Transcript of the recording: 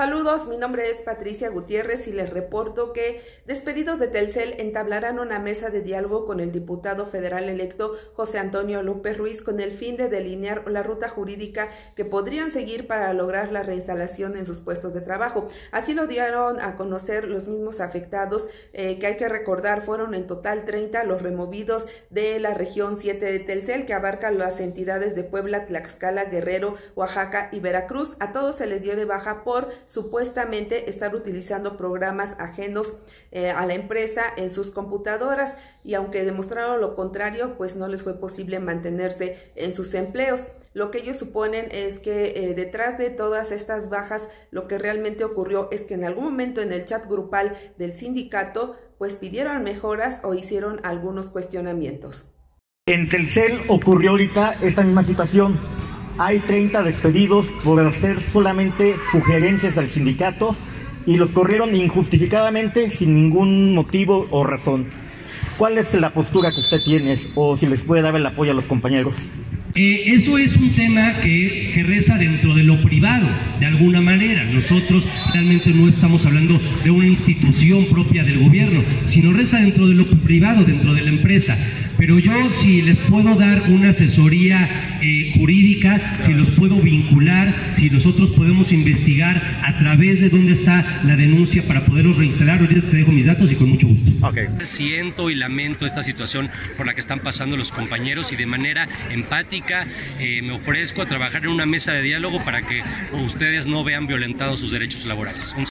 Saludos, mi nombre es Patricia Gutiérrez y les reporto que despedidos de Telcel entablarán una mesa de diálogo con el diputado federal electo José Antonio López Ruiz con el fin de delinear la ruta jurídica que podrían seguir para lograr la reinstalación en sus puestos de trabajo. Así lo dieron a conocer los mismos afectados, eh, que hay que recordar fueron en total 30 los removidos de la región 7 de Telcel, que abarca las entidades de Puebla, Tlaxcala, Guerrero, Oaxaca y Veracruz. A todos se les dio de baja por supuestamente estar utilizando programas ajenos eh, a la empresa en sus computadoras y aunque demostraron lo contrario, pues no les fue posible mantenerse en sus empleos. Lo que ellos suponen es que eh, detrás de todas estas bajas, lo que realmente ocurrió es que en algún momento en el chat grupal del sindicato, pues pidieron mejoras o hicieron algunos cuestionamientos. En Telcel ocurrió ahorita esta misma situación hay 30 despedidos por hacer solamente sugerencias al sindicato y los corrieron injustificadamente sin ningún motivo o razón. ¿Cuál es la postura que usted tiene o si les puede dar el apoyo a los compañeros? Eh, eso es un tema que, que, reza dentro de lo privado, de alguna manera. Nosotros realmente no estamos hablando de una institución propia del gobierno, sino reza dentro de lo privado, dentro de la empresa. Pero yo si les puedo dar una asesoría eh, jurídica, si los puedo vincular, si nosotros podemos investigar a través de dónde está la denuncia para poderlos reinstalar, ahorita te dejo mis datos y con mucho gusto. Okay. Siento y lamento esta situación por la que están pasando los compañeros y de manera empática eh, me ofrezco a trabajar en una mesa de diálogo para que ustedes no vean violentados sus derechos laborales.